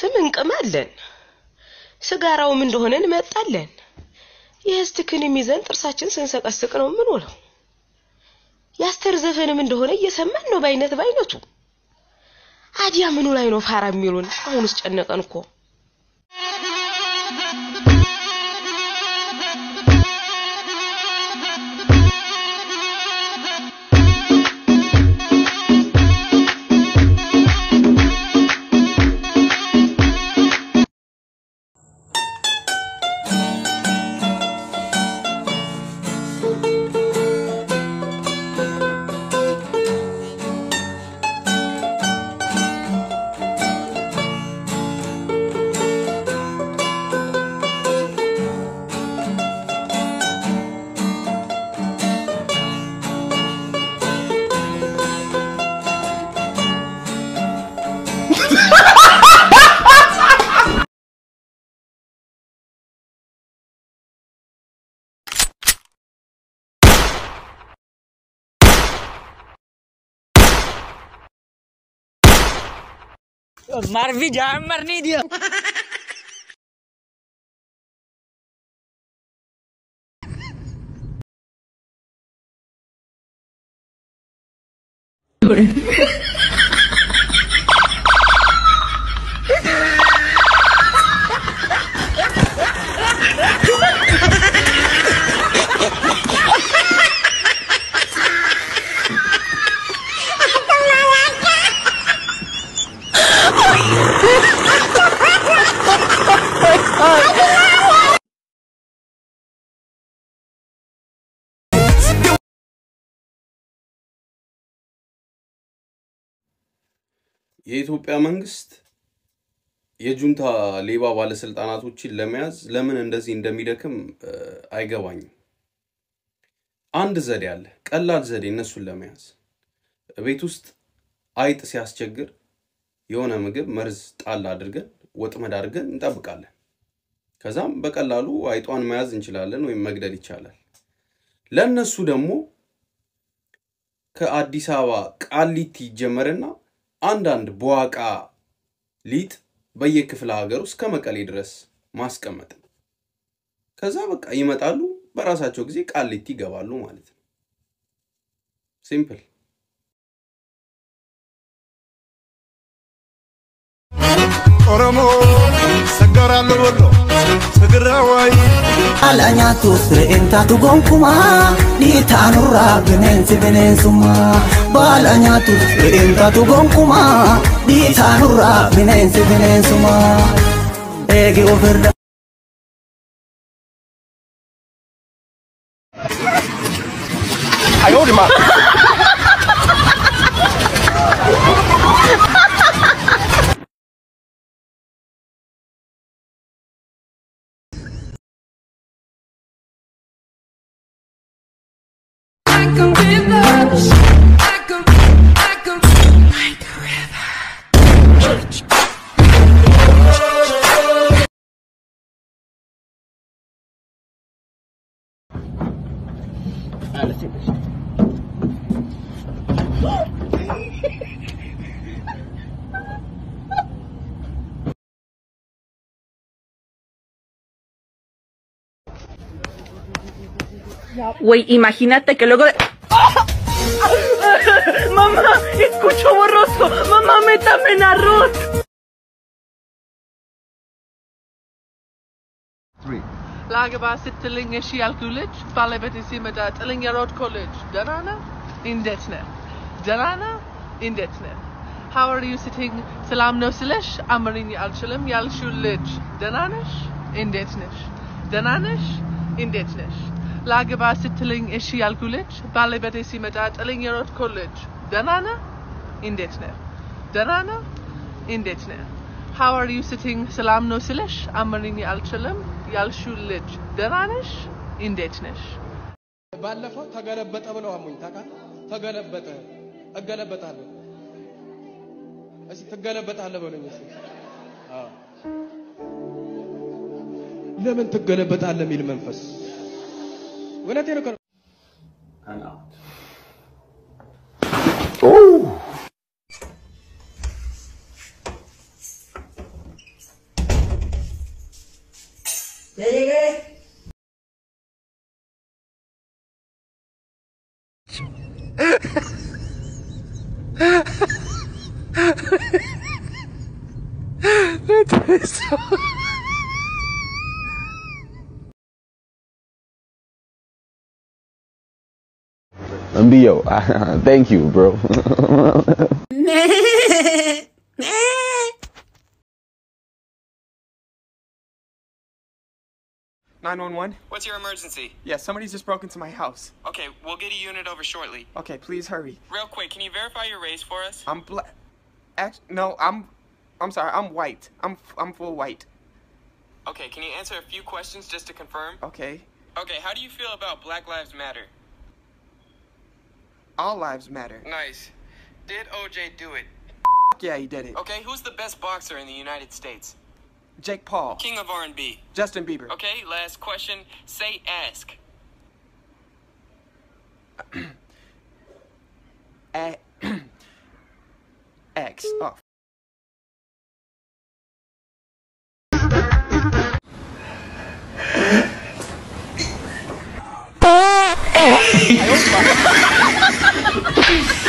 ጫቱን እንቅማለን፣ ስጋራውም እንደሆነ እንመጣለን። የእስትክንም ይዘን ጥርሳችን ስንሰቀስቅ ነው የምንውለው። የአስተር ዘፈንም እንደሆነ እየሰማን ነው በአይነት በአይነቱ። አዲያ ምኑ ላይ ነው ፋራ የሚሉን? አሁን ጨነቀን እኮ። मर भी जा मरने दिया। የኢትዮጵያ መንግስት የጁንታ ሌባ ባለስልጣናቶችን ለመያዝ ለምን እንደዚህ እንደሚደክም አይገባኝም። አንድ ዘዴ አለ፣ ቀላል ዘዴ እነሱን ለመያዝ ቤት ውስጥ አይጥ ሲያስቸግር የሆነ ምግብ መርዝ ጣል አድርገን ወጥመድ አድርገን እንጠብቃለን። ከዛም በቀላሉ አይጧን መያዝ እንችላለን ወይም መግደል ይቻላል። ለእነሱ ደግሞ ከአዲስ አበባ ቃሊቲ ይጀመርና አንዳንድ በዋቃ ሊጥ በየክፍለ ሀገሩ እስከ መቀሌ ድረስ ማስቀመጥ ነው። ከዛ በቃ ይመጣሉ፣ በራሳቸው ጊዜ ቃሊቲ ይገባሉ ማለት ነው። ሲምፕል። Oromoo saggaaraan walloo ala nyaatuus re'een taatu gonkumaa dhiitaanurraa bineensi bineensummaa baala nyaatuus re'een taatu gonkumaa dhiitaanurraa bineensi bineensumaa eegi ofirra. Güey, imagínate que luego de... ¡Mamá! ¡Escucho borroso! ¡Mamá, métame en arroz! Lage war Tillinge Schial College, Balebet ist immer da Tillinger Road College. Da, da, da, in ደህና ነህ? እንዴት ነህ? How are you sitting? ሰላም ነው ስለሽ አማርኛ አልችልም ያልሽው ልጅ ደህና ነሽ? እንዴት ነሽ? ደህና ነሽ? እንዴት ነሽ? ላገባ ስትልኝ እሺ ያልኩ ልጅ ባለቤቴ ሲመጣ ጥልኝ የሮጥኩ ልጅ ደህና? እንዴት ነህ? ደህና? እንዴት ነህ? How are you sitting? ሰላም ነው ስለሽ አማርኛ አልችልም ያልሽው ልጅ ደህና ነሽ? ባለፈው ተገለበጠ ብለው አሙኝ ታውቃለህ? ተገለበጠ እገለበጣለሁ። እስኪ ትገለበጣለህ በሉኝ እስኪ። ለምን ትገለበጣለህ የሚል መንፈስ? እውነቴን እኮ ነው። Mbio, thank you, bro. Nine one one. What's your emergency? Yeah, somebody's just broke into my house. Okay, we'll get a unit over shortly. Okay, please hurry. Real quick, can you verify your race for us? I'm black. Act- no, I'm. I'm sorry. I'm white. I'm. I'm full white. Okay, can you answer a few questions just to confirm? Okay. Okay, how do you feel about Black Lives Matter? All lives matter. Nice. Did OJ do it? Yeah, he did it. Okay, who's the best boxer in the United States? Jake Paul. King of R&B. Justin Bieber. Okay, last question. Say ask. X. Oh. 哎呦我滴妈